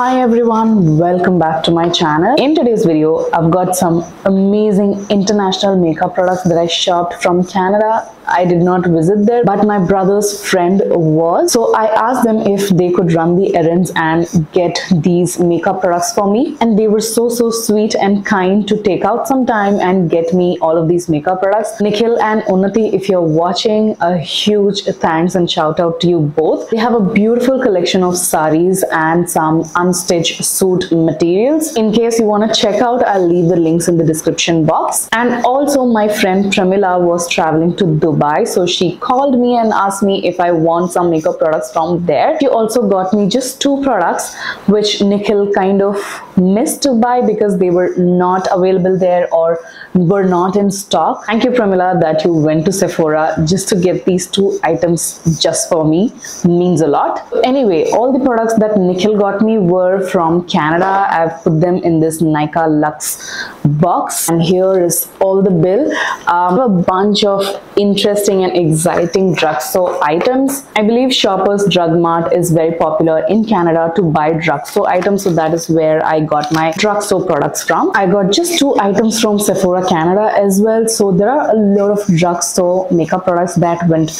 Hi everyone, welcome back to my channel. In today's video, I've got some amazing international makeup products that I shopped from Canada. I did not visit there, but my brother's friend was. So I asked them if they could run the errands and get these makeup products for me. And they were so, so sweet and kind to take out some time and get me all of these makeup products. Nikhil and Unnati, if you're watching, a huge thanks and shout out to you both. They have a beautiful collection of saris and some unstitched suit materials. In case you want to check out, I'll leave the links in the description box. And also my friend Pramila was traveling to Dubai. So she called me and asked me if I want some makeup products from there. She also got me just two products which Nikhil kind of missed to buy because they were not available there or were not in stock. Thank you Pramila that you went to Sephora just to get these two items just for me. Means a lot. Anyway, all the products that Nikhil got me were from Canada. I've put them in this Nykaa Luxe box and here is all the bill. Um, a bunch of interesting and exciting drugstore items. I believe Shoppers Drug Mart is very popular in Canada to buy drugstore items so that is where I got my drugstore products from. I got just two items from Sephora Canada as well. So there are a lot of drugstore makeup products that went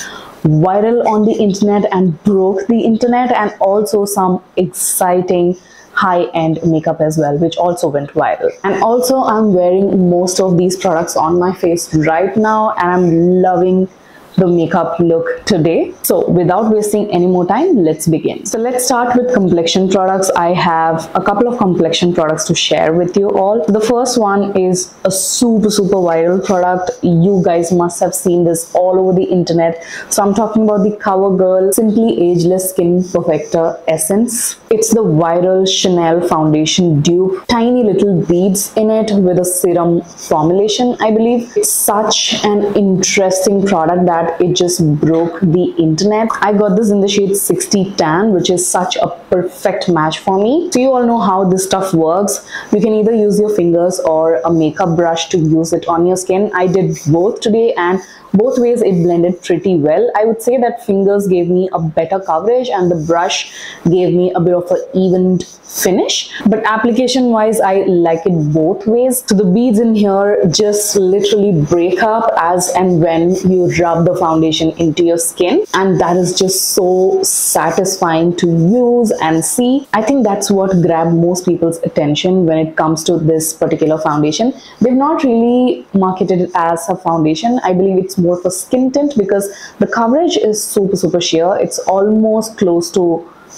viral on the internet and broke the internet and also some exciting high-end makeup as well which also went viral. And also i'm wearing most of these products on my face right now and i'm loving the makeup look today. So without wasting any more time, let's begin. So let's start with complexion products. I have a couple of complexion products to share with you all. The first one is a super, super viral product. You guys must have seen this all over the internet. So I'm talking about the CoverGirl Simply Ageless Skin Perfector Essence. It's the viral Chanel foundation dupe. Tiny little beads in it with a serum formulation, I believe. It's such an interesting product that it just broke the internet. I got this in the shade 60 tan which is such a perfect match for me. So you all know how this stuff works. You can either use your fingers or a makeup brush to use it on your skin. I did both today and both ways it blended pretty well. I would say that fingers gave me a better coverage and the brush gave me a bit of an evened finish. But application wise, I like it both ways. So the beads in here just literally break up as and when you rub the foundation into your skin. And that is just so satisfying to use and see. I think that's what grabbed most people's attention when it comes to this particular foundation. They've not really marketed it as a foundation. I believe it's more for skin tint because the coverage is super super sheer it's almost close to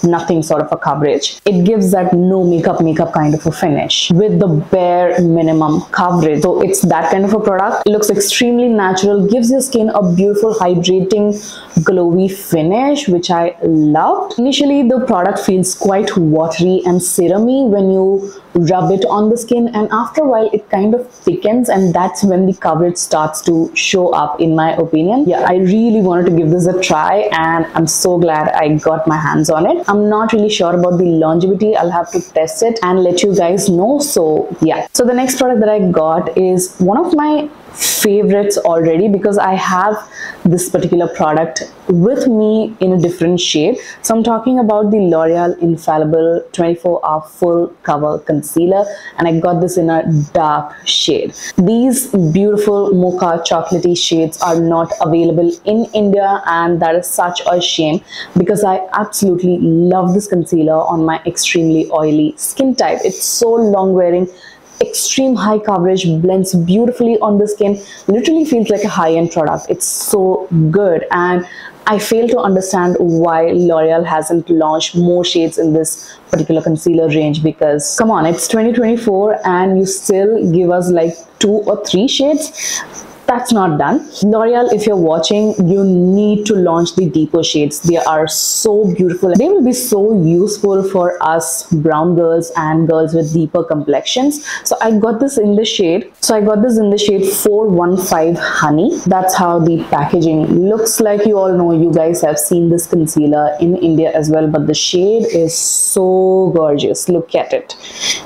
nothing sort of a coverage. It gives that no makeup makeup kind of a finish with the bare minimum coverage. So it's that kind of a product. It looks extremely natural, gives your skin a beautiful hydrating glowy finish which I loved. Initially the product feels quite watery and serumy when you rub it on the skin and after a while it kind of thickens and that's when the coverage starts to show up in my opinion. Yeah, I really wanted to give this a try and I'm so glad I got my hands on it. I'm not really sure about the longevity. I'll have to test it and let you guys know. So yeah. So the next product that I got is one of my favorites already because I have this particular product with me in a different shade. So I'm talking about the L'Oreal Infallible 24 Hour Full Cover Concealer and I got this in a dark shade. These beautiful mocha chocolatey shades are not available in India and that is such a shame because I absolutely love this concealer on my extremely oily skin type. It's so long wearing extreme high coverage blends beautifully on the skin literally feels like a high-end product it's so good and I fail to understand why L'Oreal hasn't launched more shades in this particular concealer range because come on it's 2024 and you still give us like two or three shades that's not done. L'Oreal, if you're watching, you need to launch the deeper shades. They are so beautiful. They will be so useful for us brown girls and girls with deeper complexions. So I got this in the shade. So I got this in the shade 415 Honey. That's how the packaging looks like. You all know you guys have seen this concealer in India as well, but the shade is so gorgeous. Look at it.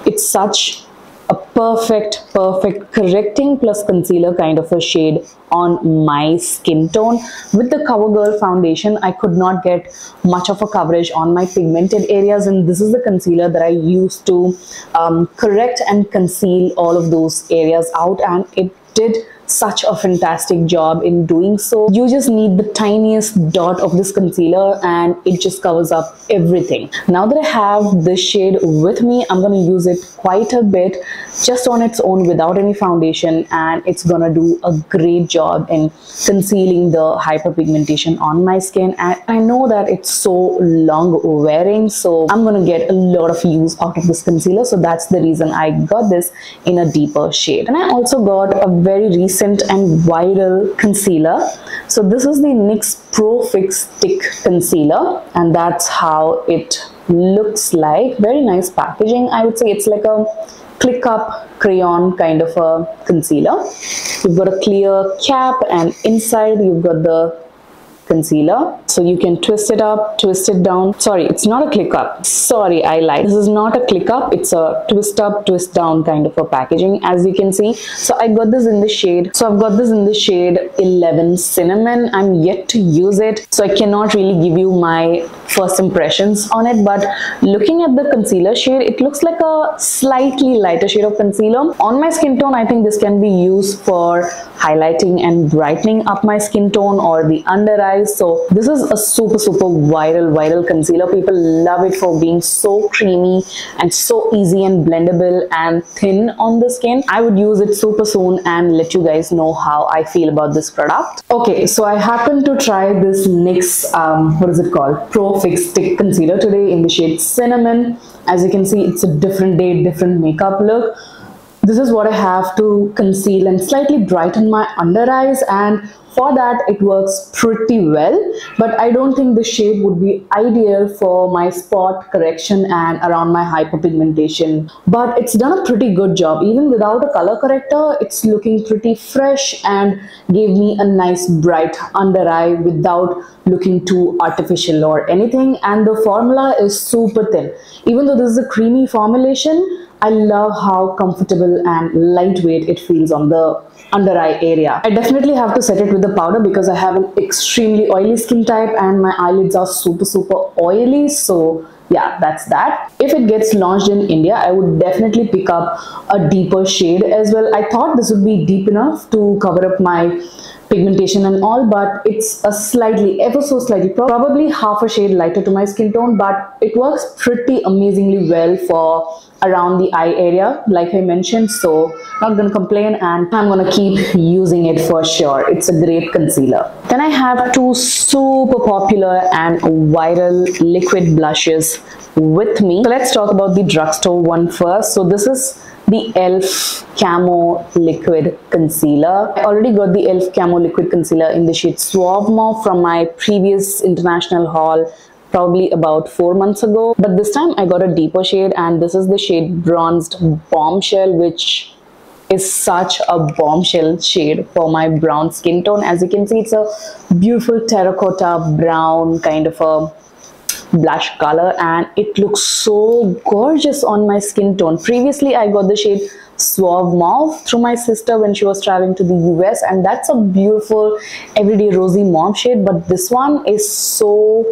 It's such a perfect, perfect correcting plus concealer kind of a shade on my skin tone. With the CoverGirl foundation, I could not get much of a coverage on my pigmented areas and this is the concealer that I use to um, correct and conceal all of those areas out and it did such a fantastic job in doing so. You just need the tiniest dot of this concealer and it just covers up everything. Now that I have this shade with me, I'm going to use it quite a bit just on its own without any foundation and it's going to do a great job in concealing the hyperpigmentation on my skin and I know that it's so long wearing so I'm going to get a lot of use out of this concealer so that's the reason I got this in a deeper shade and I also got a very recent recent and viral concealer. So this is the NYX Pro Fix Stick Concealer and that's how it looks like. Very nice packaging. I would say it's like a click up crayon kind of a concealer. You've got a clear cap and inside you've got the concealer. So you can twist it up, twist it down. Sorry, it's not a click up. Sorry, I lied. This is not a click up. It's a twist up, twist down kind of a packaging as you can see. So I got this in the shade. So I've got this in the shade 11 Cinnamon. I'm yet to use it. So I cannot really give you my first impressions on it. But looking at the concealer shade, it looks like a slightly lighter shade of concealer. On my skin tone, I think this can be used for highlighting and brightening up my skin tone or the under eye guys. So this is a super super viral viral concealer. People love it for being so creamy and so easy and blendable and thin on the skin. I would use it super soon and let you guys know how i feel about this product. Okay so i happen to try this nyx um, what is it called? Pro fix stick concealer today in the shade cinnamon. As you can see it's a different day different makeup look. This is what I have to conceal and slightly brighten my under eyes and for that it works pretty well but I don't think the shade would be ideal for my spot correction and around my hyperpigmentation. But it's done a pretty good job. Even without a color corrector it's looking pretty fresh and gave me a nice bright under eye without looking too artificial or anything. And the formula is super thin. Even though this is a creamy formulation I love how comfortable and lightweight it feels on the under eye area. I definitely have to set it with the powder because I have an extremely oily skin type and my eyelids are super super oily. So yeah that's that. If it gets launched in india i would definitely pick up a deeper shade as well. I thought this would be deep enough to cover up my pigmentation and all but it's a slightly ever so slightly probably half a shade lighter to my skin tone but it works pretty amazingly well for around the eye area like I mentioned so not gonna complain and I'm gonna keep using it for sure. It's a great concealer. Then I have two super popular and viral liquid blushes with me. So let's talk about the drugstore one first. So this is the e.l.f. Camo Liquid Concealer. I already got the e.l.f. Camo Liquid Concealer in the shade Suave Mauve from my previous international haul probably about four months ago. But this time I got a deeper shade and this is the shade Bronzed Bombshell which is such a bombshell shade for my brown skin tone. As you can see, it's a beautiful terracotta brown kind of a blush color and it looks so gorgeous on my skin tone. Previously, I got the shade Suave Mauve through my sister when she was traveling to the US and that's a beautiful everyday rosy mauve shade but this one is so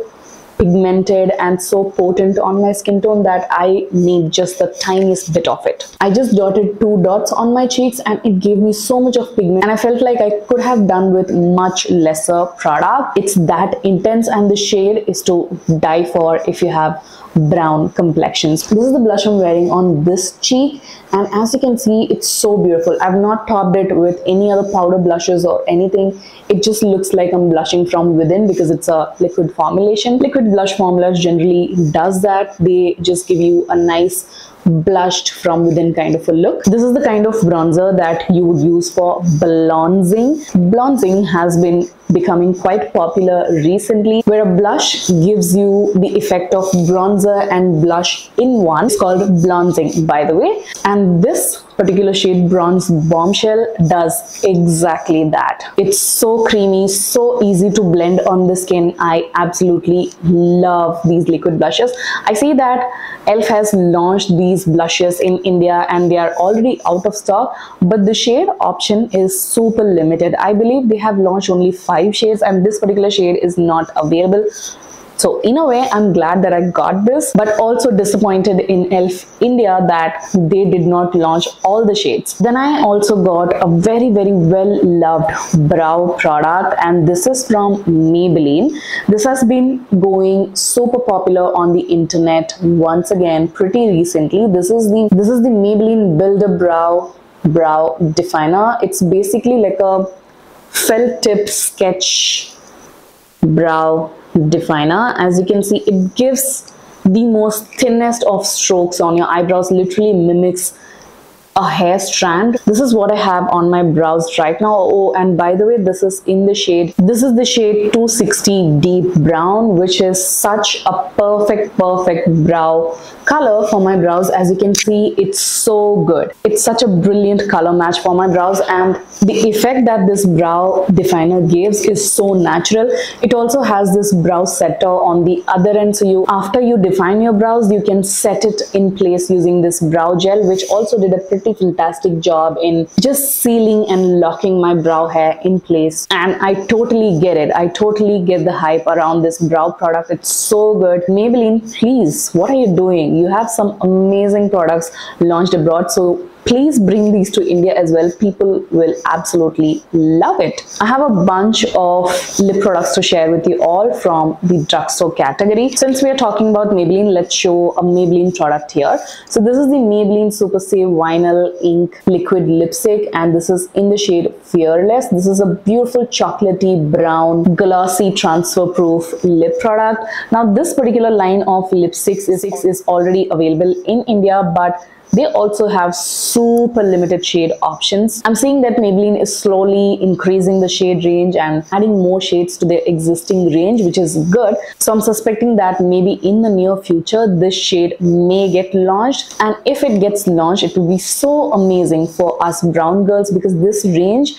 pigmented and so potent on my skin tone that I need just the tiniest bit of it. I just dotted two dots on my cheeks and it gave me so much of pigment and I felt like I could have done with much lesser product. It's that intense and the shade is to die for if you have brown complexions. This is the blush I'm wearing on this cheek and as you can see it's so beautiful. I've not topped it with any other powder blushes or anything. It just looks like I'm blushing from within because it's a liquid formulation. Liquid blush formulas generally does that. They just give you a nice blushed from within kind of a look. This is the kind of bronzer that you would use for bronzing. Bronzing has been becoming quite popular recently where a blush gives you the effect of bronzer and blush in one. It's called bronzing by the way and this particular shade Bronze Bombshell does exactly that. It's so creamy, so easy to blend on the skin. I absolutely love these liquid blushes. I see that e.l.f. has launched these blushes in India and they are already out of stock, but the shade option is super limited. I believe they have launched only five shades and this particular shade is not available so in a way, I'm glad that I got this, but also disappointed in e.l.f. India that they did not launch all the shades. Then I also got a very, very well loved brow product and this is from Maybelline. This has been going super popular on the internet once again pretty recently. This is the this is the Maybelline Build a Brow Brow Definer. It's basically like a felt tip sketch brow definer. As you can see it gives the most thinnest of strokes on your eyebrows literally mimics a hair strand. This is what i have on my brows right now. Oh and by the way this is in the shade. This is the shade 260 deep brown which is such a perfect perfect brow color for my brows. As you can see it's so good. It's such a brilliant color match for my brows. And the effect that this brow definer gives is so natural. It also has this brow setter on the other end. So you after you define your brows you can set it in place using this brow gel which also did a pretty fantastic job in just sealing and locking my brow hair in place. And I totally get it. I totally get the hype around this brow product. It's so good. Maybelline please what are you doing? You have some amazing products launched abroad. So please bring these to India as well. People will absolutely love it. I have a bunch of lip products to share with you all from the drugstore category. Since we are talking about Maybelline, let's show a Maybelline product here. So this is the Maybelline Super Stay Vinyl Ink Liquid Lipstick and this is in the shade Fearless. This is a beautiful chocolatey brown glossy transfer proof lip product. Now this particular line of lipsticks is, is already available in India but they also have super limited shade options. I'm seeing that Maybelline is slowly increasing the shade range and adding more shades to their existing range, which is good. So I'm suspecting that maybe in the near future, this shade may get launched. And if it gets launched, it will be so amazing for us brown girls because this range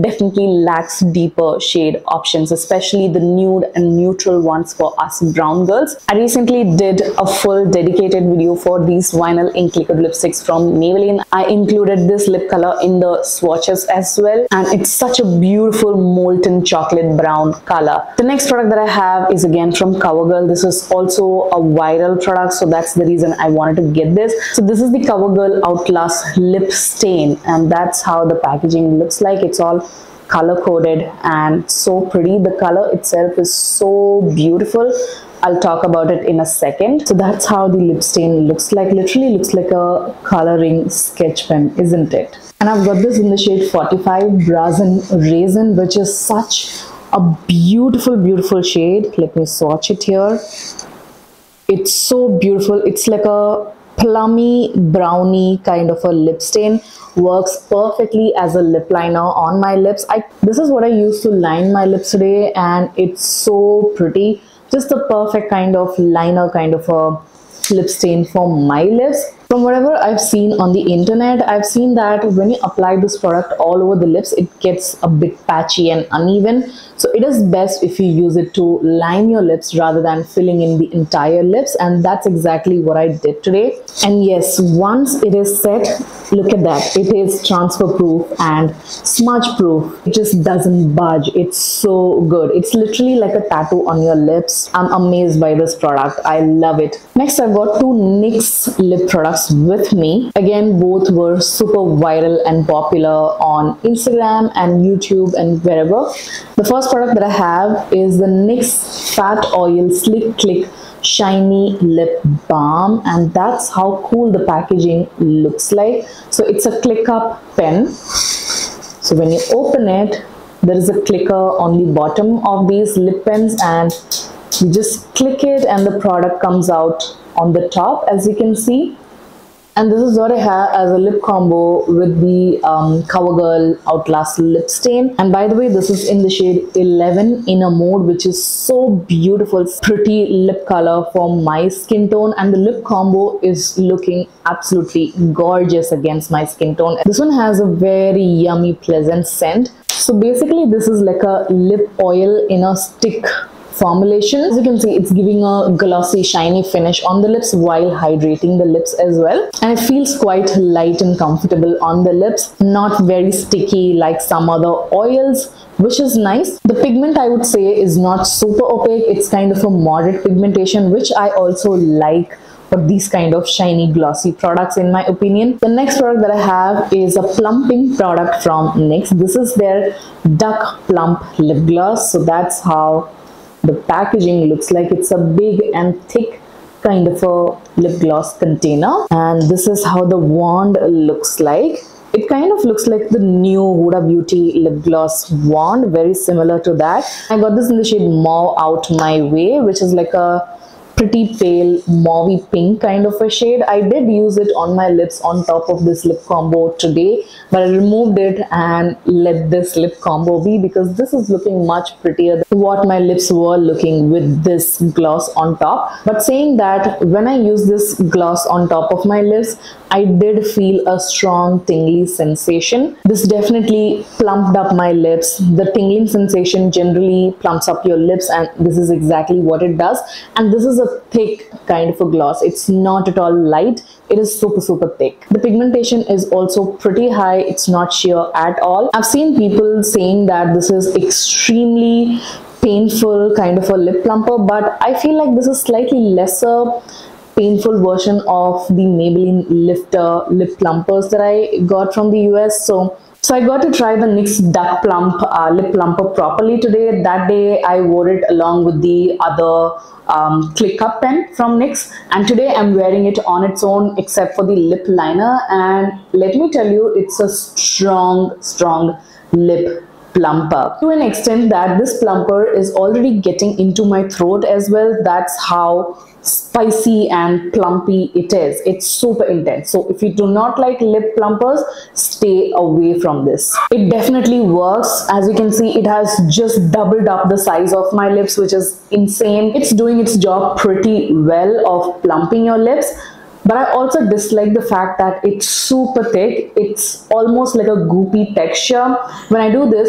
definitely lacks deeper shade options, especially the nude and neutral ones for us brown girls. I recently did a full dedicated video for these vinyl ink liquid lipsticks from Maybelline. I included this lip color in the swatches as well and it's such a beautiful molten chocolate brown color. The next product that I have is again from CoverGirl. This is also a viral product so that's the reason I wanted to get this. So this is the CoverGirl Outlast Lip Stain and that's how the packaging looks like. It's all color coded and so pretty the color itself is so beautiful I'll talk about it in a second. So that's how the lip stain looks like. Literally looks like a coloring sketch pen, isn't it? And I've got this in the shade 45 Brazen Raisin, which is such a beautiful, beautiful shade. Let me swatch it here. It's so beautiful. It's like a plummy brownie kind of a lip stain works perfectly as a lip liner on my lips. I this is what i use to line my lips today and it's so pretty. Just the perfect kind of liner kind of a lip stain for my lips from whatever I've seen on the internet, I've seen that when you apply this product all over the lips, it gets a bit patchy and uneven. So it is best if you use it to line your lips rather than filling in the entire lips. And that's exactly what I did today. And yes, once it is set, look at that. It is transfer proof and smudge proof. It just doesn't budge. It's so good. It's literally like a tattoo on your lips. I'm amazed by this product. I love it. Next, I've got two NYX lip products with me. Again, both were super viral and popular on Instagram and YouTube and wherever. The first product that I have is the NYX Fat Oil Slick Click shiny lip balm and that's how cool the packaging looks like so it's a click up pen so when you open it there is a clicker on the bottom of these lip pens and you just click it and the product comes out on the top as you can see and this is what I have as a lip combo with the um, CoverGirl Outlast lip stain. And by the way this is in the shade 11 in a mood which is so beautiful. Pretty lip color for my skin tone. And the lip combo is looking absolutely gorgeous against my skin tone. This one has a very yummy pleasant scent. So basically this is like a lip oil in a stick formulation. As you can see, it's giving a glossy, shiny finish on the lips while hydrating the lips as well. And it feels quite light and comfortable on the lips, not very sticky like some other oils which is nice. The pigment I would say is not super opaque. It's kind of a moderate pigmentation, which I also like for these kind of shiny glossy products in my opinion. The next product that I have is a plumping product from NYX. This is their Duck Plump Lip Gloss. So that's how the packaging looks like it's a big and thick kind of a lip gloss container. And this is how the wand looks like. It kind of looks like the new Huda Beauty lip gloss wand very similar to that. I got this in the shade Mauve Out My Way which is like a pretty pale mauvey pink kind of a shade. I did use it on my lips on top of this lip combo today but I removed it and let this lip combo be because this is looking much prettier than what my lips were looking with this gloss on top. But saying that when I use this gloss on top of my lips I did feel a strong tingly sensation. This definitely plumped up my lips. The tingling sensation generally plumps up your lips and this is exactly what it does. And this is a thick kind of a gloss. It's not at all light. It is super, super thick. The pigmentation is also pretty high. It's not sheer at all. I've seen people saying that this is extremely painful kind of a lip plumper, but I feel like this is slightly lesser painful version of the Maybelline Lifter lip plumpers that I got from the US. So, so I got to try the NYX Duck Plump uh, lip plumper properly today. That day I wore it along with the other um, Click Up pen from NYX and today I'm wearing it on its own except for the lip liner and let me tell you it's a strong, strong lip plumper. To an extent that this plumper is already getting into my throat as well that's how spicy and plumpy it is. It's super intense. So if you do not like lip plumpers stay away from this. It definitely works. As you can see it has just doubled up the size of my lips which is insane. It's doing its job pretty well of plumping your lips but I also dislike the fact that it's super thick. It's almost like a goopy texture. When I do this,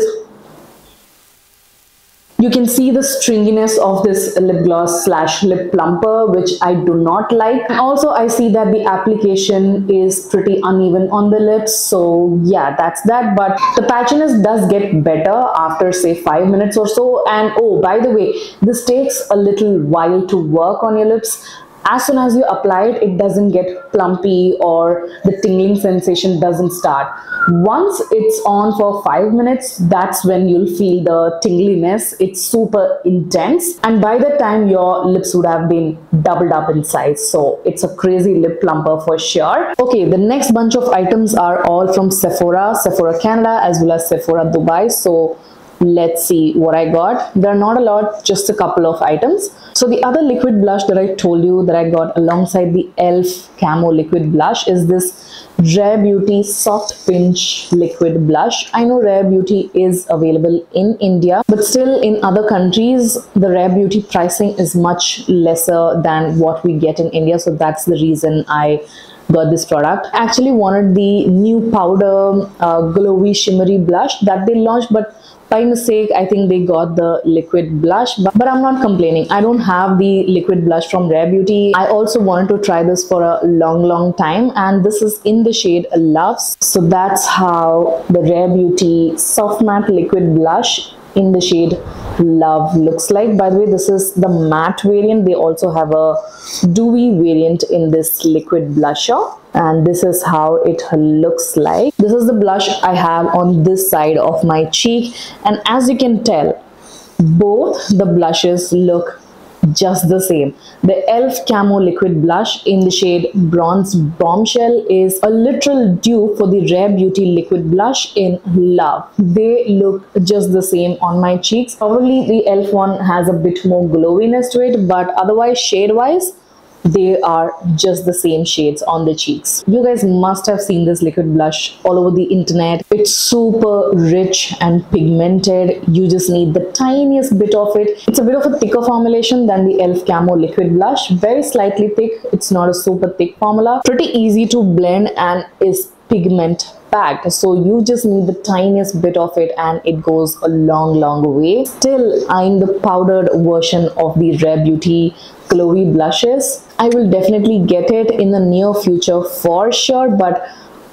you can see the stringiness of this lip gloss slash lip plumper which I do not like. And also I see that the application is pretty uneven on the lips. So yeah that's that. But the patchiness does get better after say five minutes or so. And oh by the way this takes a little while to work on your lips as soon as you apply it, it doesn't get plumpy or the tingling sensation doesn't start. Once it's on for five minutes, that's when you'll feel the tingliness. It's super intense. And by the time your lips would have been doubled up in size. So it's a crazy lip plumper for sure. Okay, the next bunch of items are all from Sephora, Sephora Canada as well as Sephora Dubai. So let's see what I got. There are not a lot, just a couple of items. So the other liquid blush that I told you that I got alongside the e.l.f. Camo liquid blush is this Rare Beauty Soft Pinch liquid blush. I know Rare Beauty is available in India, but still in other countries, the Rare Beauty pricing is much lesser than what we get in India. So that's the reason I got this product. I actually wanted the new powder uh, glowy shimmery blush that they launched, but by mistake i think they got the liquid blush but, but, i'm not complaining. I don't have the liquid blush from rare beauty. I also wanted to try this for a long long time and this is in the shade loves. So that's how the rare beauty soft matte liquid blush in the shade love looks like. By the way this is the matte variant. They also have a dewy variant in this liquid blusher. And this is how it looks like. This is the blush i have on this side of my cheek. And as you can tell both the blushes look just the same. The e.l.f. Camo Liquid Blush in the shade Bronze Bombshell is a literal dupe for the Rare Beauty Liquid Blush in Love. They look just the same on my cheeks. Probably the e.l.f. one has a bit more glowiness to it, but otherwise shade-wise, they are just the same shades on the cheeks. You guys must have seen this liquid blush all over the internet. It's super rich and pigmented. You just need the tiniest bit of it. It's a bit of a thicker formulation than the e.l.f. Camo liquid blush. Very slightly thick. It's not a super thick formula. Pretty easy to blend and is pigment packed so you just need the tiniest bit of it and it goes a long long way still i'm the powdered version of the rare beauty glowy blushes. I will definitely get it in the near future for sure but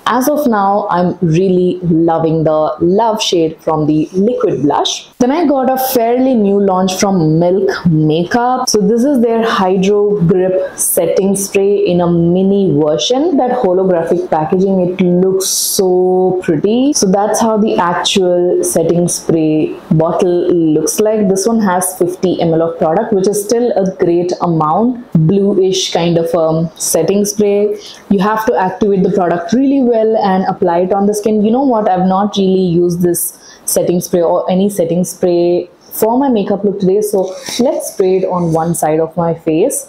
as of now, I'm really loving the Love shade from the liquid blush. Then I got a fairly new launch from Milk Makeup. So this is their Hydro Grip Setting Spray in a mini version. That holographic packaging, it looks so pretty. So that's how the actual setting spray bottle looks like. This one has 50 ml of product, which is still a great amount. Bluish kind of um, setting spray. You have to activate the product really well well and apply it on the skin. You know what? I've not really used this setting spray or any setting spray for my makeup look today. So let's spray it on one side of my face.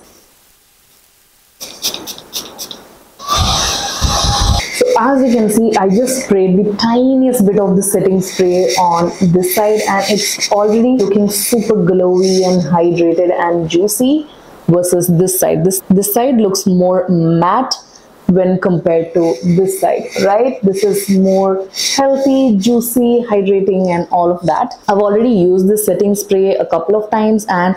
So as you can see, I just sprayed the tiniest bit of the setting spray on this side and it's already looking super glowy and hydrated and juicy versus this side. This, this side looks more matte when compared to this side right? This is more healthy juicy hydrating and all of that. I've already used this setting spray a couple of times and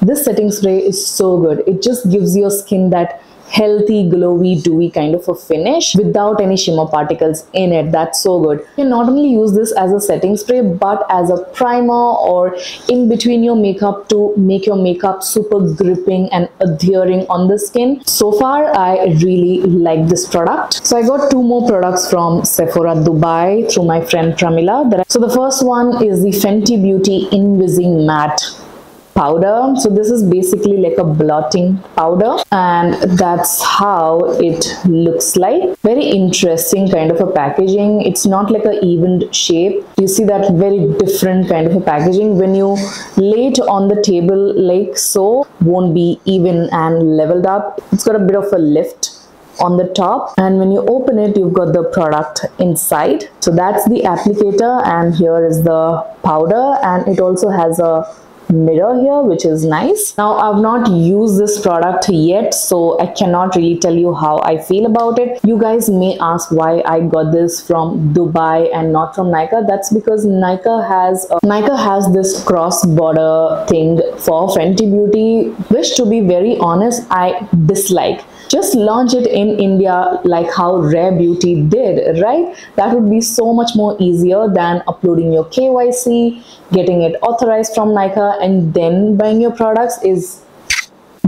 this setting spray is so good. It just gives your skin that healthy, glowy, dewy kind of a finish without any shimmer particles in it. That's so good. You can not only use this as a setting spray but as a primer or in between your makeup to make your makeup super gripping and adhering on the skin. So far, I really like this product. So I got two more products from Sephora Dubai through my friend Pramila. So the first one is the Fenty Beauty Invisimatte powder. So this is basically like a blotting powder and that's how it looks like. Very interesting kind of a packaging. It's not like a even shape. You see that very different kind of a packaging. When you lay it on the table like so won't be even and leveled up. It's got a bit of a lift on the top and when you open it you've got the product inside. So that's the applicator and here is the powder and it also has a mirror here which is nice. Now i've not used this product yet so i cannot really tell you how i feel about it. You guys may ask why i got this from dubai and not from Nykaa that's because Nykaa has uh, Nykaa has this cross border thing for fenty beauty which to be very honest i dislike. Just launch it in India like how Rare Beauty did, right? That would be so much more easier than uploading your KYC, getting it authorized from Nykaa and then buying your products is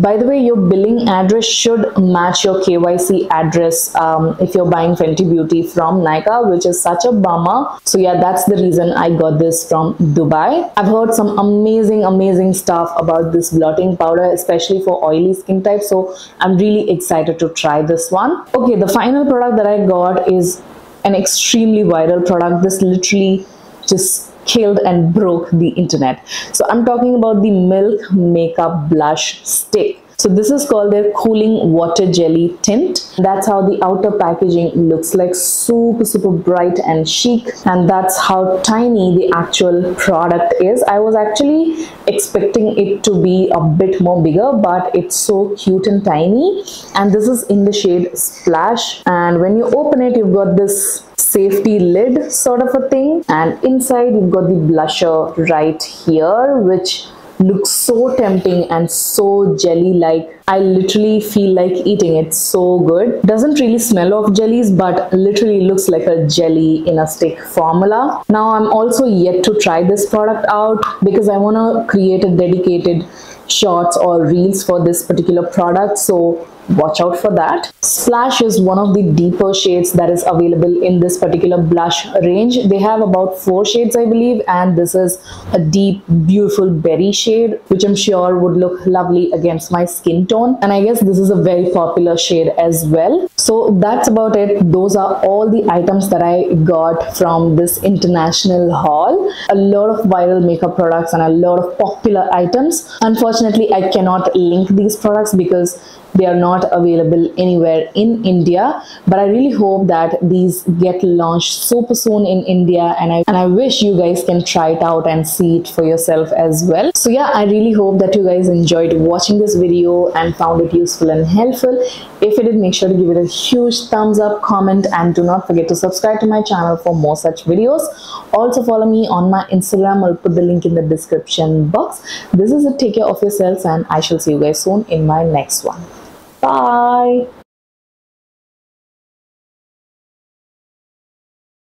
by the way, your billing address should match your KYC address um, if you're buying Fenty Beauty from Nykaa, which is such a bummer. So yeah, that's the reason I got this from Dubai. I've heard some amazing, amazing stuff about this blotting powder, especially for oily skin type. So I'm really excited to try this one. Okay, the final product that I got is an extremely viral product. This literally just killed and broke the internet. So I'm talking about the Milk Makeup Blush Stick. So this is called their cooling water jelly tint. That's how the outer packaging looks like. Super super bright and chic. And that's how tiny the actual product is. I was actually expecting it to be a bit more bigger but it's so cute and tiny. And this is in the shade Splash. And when you open it you've got this safety lid sort of a thing. And inside you've got the blusher right here which looks so tempting and so jelly like i literally feel like eating it so good. Doesn't really smell of jellies but literally looks like a jelly in a stick formula. Now i'm also yet to try this product out because i want to create a dedicated shorts or reels for this particular product. So watch out for that Splash is one of the deeper shades that is available in this particular blush range. They have about four shades, I believe, and this is a deep, beautiful berry shade, which I'm sure would look lovely against my skin tone. And I guess this is a very popular shade as well. So that's about it. Those are all the items that I got from this international haul. A lot of viral makeup products and a lot of popular items. Unfortunately, I cannot link these products because they are not available anywhere in India but I really hope that these get launched super soon in India and I and I wish you guys can try it out and see it for yourself as well. So yeah I really hope that you guys enjoyed watching this video and found it useful and helpful. If you did make sure to give it a huge thumbs up comment and do not forget to subscribe to my channel for more such videos. Also follow me on my Instagram. I'll put the link in the description box. This is it take care of yourselves and I shall see you guys soon in my next one. Bye.